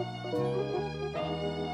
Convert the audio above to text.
Música